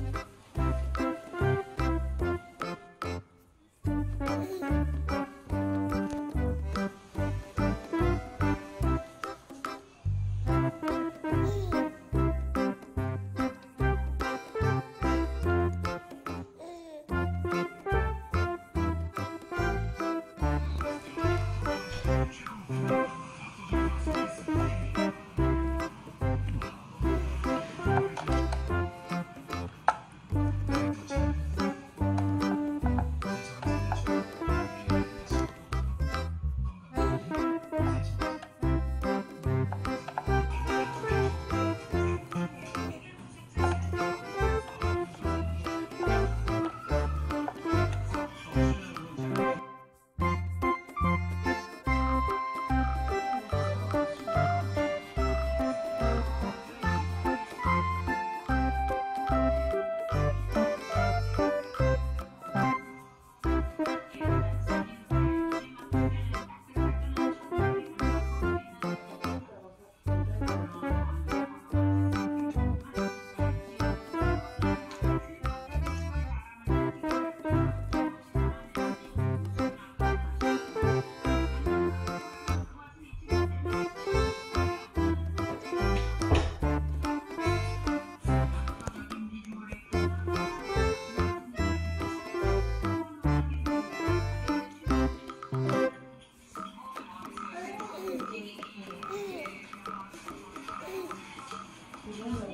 Bye. Junior.